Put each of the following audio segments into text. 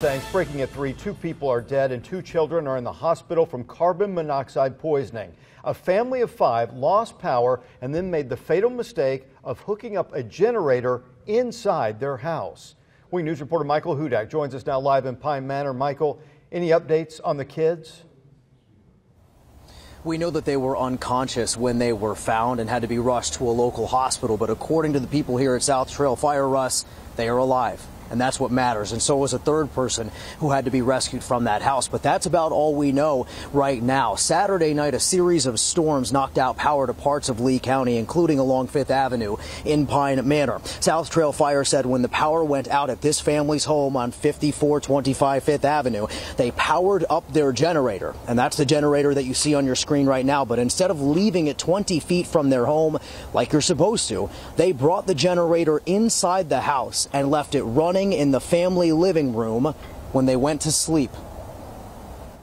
Thanks. Breaking at 3, two people are dead and two children are in the hospital from carbon monoxide poisoning. A family of five lost power and then made the fatal mistake of hooking up a generator inside their house. Wink News reporter Michael Hudak joins us now live in Pine Manor. Michael, any updates on the kids? We know that they were unconscious when they were found and had to be rushed to a local hospital, but according to the people here at South Trail Fire, Russ, they are alive and that's what matters. And so was a third person who had to be rescued from that house. But that's about all we know right now. Saturday night, a series of storms knocked out power to parts of Lee County, including along Fifth Avenue in Pine Manor. South Trail Fire said when the power went out at this family's home on 5425 Fifth Avenue, they powered up their generator. And that's the generator that you see on your screen right now. But instead of leaving it 20 feet from their home like you're supposed to, they brought the generator inside the house and left it running running in the family living room when they went to sleep.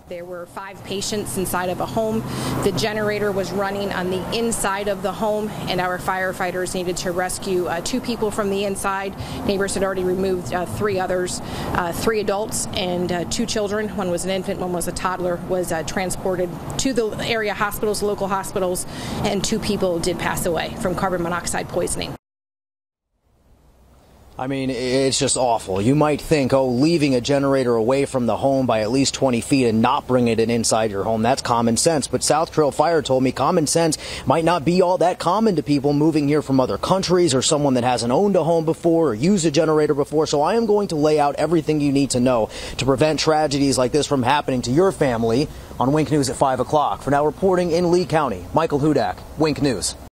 There were five patients inside of a home. The generator was running on the inside of the home, and our firefighters needed to rescue uh, two people from the inside. Neighbors had already removed uh, three others. Uh, three adults and uh, two children, one was an infant, one was a toddler, was uh, transported to the area hospitals, local hospitals, and two people did pass away from carbon monoxide poisoning. I mean, it's just awful. You might think, oh, leaving a generator away from the home by at least 20 feet and not bringing it inside your home, that's common sense. But South Trail Fire told me common sense might not be all that common to people moving here from other countries or someone that hasn't owned a home before or used a generator before. So I am going to lay out everything you need to know to prevent tragedies like this from happening to your family on Wink News at 5 o'clock. For now, reporting in Lee County, Michael Hudak, Wink News.